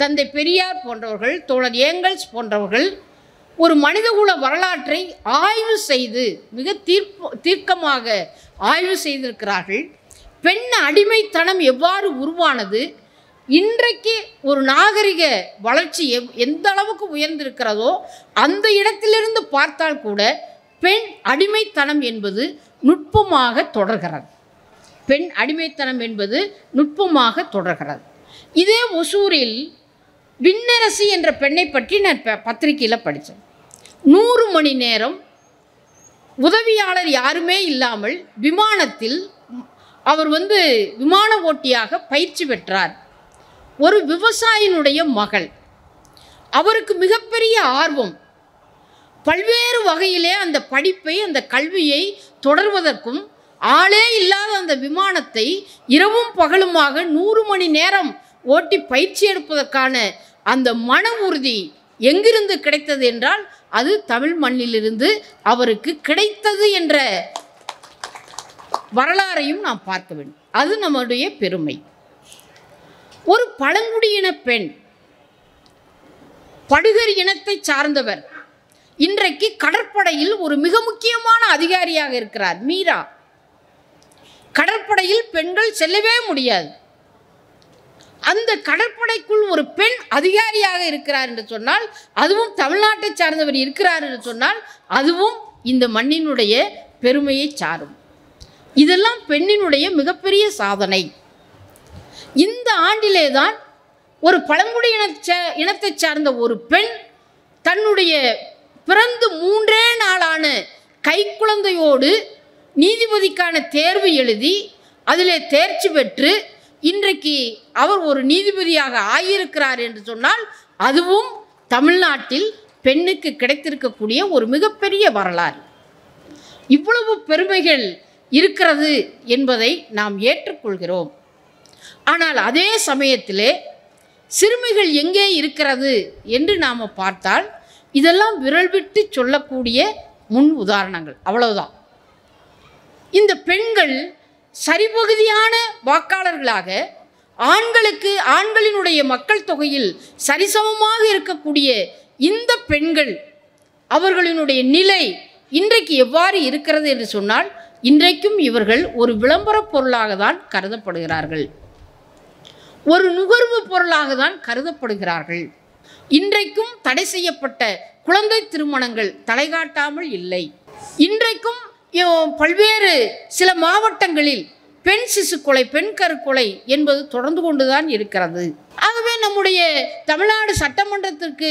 தந்தை பெரியார் போன்றவர்கள் தோழர் ஏங்கல்ஸ் போன்றவர்கள் ஒரு மனிதகுல வரலாற்றை ஆய்வு செய்து மிக தீர்ப்பு தீர்க்கமாக ஆய்வு செய்திருக்கிறார்கள். பெண் அடிமைத்தனம் எவ்வாறு உருவானது? இன்றைக்கு ஒரு நாகரிக வளர்ச்சி எவ் எந்த அளவுக்கு உயர்ந்திருக்கிறதோ அந்த இடத்திலிருந்து பார்த்தால் கூட பெண் அடிமைத்தனம் என்பது நுட்பமாக தொடர்கிறது. பெண் அடிமைத்தனம் என்பது நுட்பமாக தொடர்கிறது. இதே ஒசூரில் விண்ணரசி என்ற பெண்ணை பற்றி நான் ப- பத்திரிக்கையில் படித்தேன் நூறு மணி நேரம் உதவியாளர் யாருமே இல்லாமல் விமானத்தில் அவர் வந்து விமான ஓட்டியாக பயிற்சி பெற்றார். ஒரு விவசாயினுடைய மகள். அவருக்கு மிகப்பெரிய ஆர்வம். பல்வேறு வகையிலே அந்த படிப்பை அந்த கல்வியை தொடர்வதற்கும் ஆளே இல்லாத அந்த விமானத்தை இரவும் பகலுமாக நூறு மணி நேரம் ஓட்டி பயிற்சி எடுப்பதற்கான அந்த மன உறுதி எங்கிருந்து கிடைத்தது என்றால் அது தமிழ் மண்ணிலிருந்து அவருக்கு கிடைத்தது என்ற வரலாறையும் நாம் பார்க்க வேண்டும். அது நம்முடைய பெருமை. ஒரு பழங்குடியின பெண் படுகர் இனத்தை சார்ந்தவர் இன்றைக்கு கடற்படையில் ஒரு மிக முக்கியமான அதிகாரியாக இருக்கிறார் மீரா. கடற்படையில் பெண்கள் செல்லவே முடியாது. அந்த கடற்படைக்குள் ஒரு பெண் அதிகாரியாக இருக்கிறார் என்று சொன்னால் அதுவும் தமிழ்நாட்டை சார்ந்தவர் இருக்கிறார் என்று சொன்னால் அதுவும் இந்த மண்ணினுடைய பெருமையை சாரும். இதெல்லாம் பெண்ணினுடைய மிகப்பெரிய சாதனை. இந்த ஆண்டிலே தான் ஒரு பழங்குடி இனத்தை சார்ந்த ஒரு பெண் தன்னுடைய பிறந்து மூன்றே நாளான கைக்குழந்தையோடு நீதிபதிக்கான தேர்வு எழுதி அதிலே தேர்ச்சி பெற்று இன்றைக்கு அவர் ஒரு நீதிபதியாக ஆகியிருக்கிறார் என்று சொன்னால் அதுவும் தமிழ்நாட்டில் பெண்ணுக்கு கிடைத்திருக்கக்கூடிய ஒரு மிகப்பெரிய வரலாறு. இவ்வளவு பெருமைகள் இருக்கிறது என்பதை நாம் ஏற்றுக்கொள்கிறோம். ஆனால் அதே சமயத்திலே சிறுமிகள் எங்கே இருக்கிறது என்று நாம் பார்த்தால் இதெல்லாம் விரல் விட்டு சொல்லக்கூடிய முன் உதாரணங்கள். அவ்வளவுதான். இந்த பெண்கள் சரிபகுதியான வாக்காளர்களாக ஆண்களுக்கு ஆண்களினுடைய மக்கள் தொகையில் சரிசமமாக இருக்கக்கூடிய இந்த பெண்கள் அவர்களினுடைய நிலை இன்றைக்கு எவ்வாறு இருக்கிறது என்று சொன்னால் இன்றைக்கும் இவர்கள் ஒரு விளம்பரப் பொருளாக தான் கருதப்படுகிறார்கள். ஒரு நுகர்வு பொருளாக தான் கருதப்படுகிறார்கள். இன்றைக்கும் தடை செய்யப்பட்ட குழந்தை திருமணங்கள் தலைகாட்டாமல் இல்லை. இன்றைக்கும் பல்வேறு சில மாவட்டங்களில் பெண் சிசு கொலை பெண் கருக்கொலை என்பது தொடர்ந்து கொண்டுதான் இருக்கிறது. ஆகவே நம்முடைய தமிழ்நாடு சட்டமன்றத்திற்கு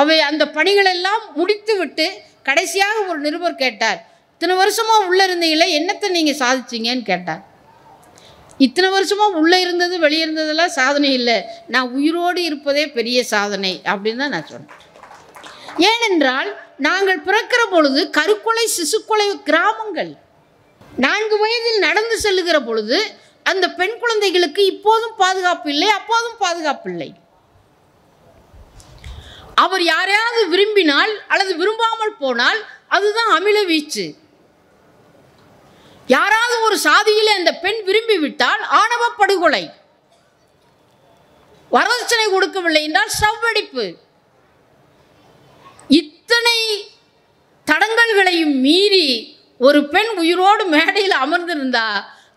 அவை அந்த பணிகளெல்லாம் முடித்துவிட்டு கடைசியாக ஒரு நிருபர் கேட்டார் இத்தனை வருஷமாக உள்ளே இருந்தீங்களே என்னத்தை நீங்கள் சாதிச்சிங்கன்னு கேட்டார். இத்தனை வருஷமாக உள்ளே இருந்தது வெளியே இருந்ததெல்லாம் சாதனை இல்லை நான் உயிரோடு இருப்பதே பெரிய சாதனை அப்படின்னு தான் நான் சொன்னேன். ஏனென்றால் நாங்கள் பிறக்கிற பொழுது கருக்கொலை சிசுக்கொலை கிராமங்கள். நான்கு வயதில் நடந்து செல்லுகிற பொழுது அந்த பெண் குழந்தைகளுக்கு இப்போதும் பாதுகாப்பு இல்லை அப்போதும் பாதுகாப்பு இல்லை. அவர் யாரையாவது விரும்பினால் அல்லது விரும்பாமல் போனால் அதுதான் அமில வீச்சு. யாராவது ஒரு சாதியில் அந்த பெண் விரும்பி விட்டால் ஆணவ படுகொலை. வரதட்சணை கொடுக்கவில்லை என்றால் ஸ்டவ் இத்தனை ஒரு பெண் உயிரோடு மேடையில் அமர்ந்திருந்தா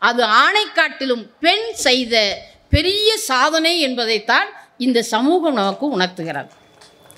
அது ஆணை காட்டிலும் பெண் செய்த பெரிய சாதனை என்பதைத்தான் இந்த சமூகம் நமக்கு உணர்த்துகிறது.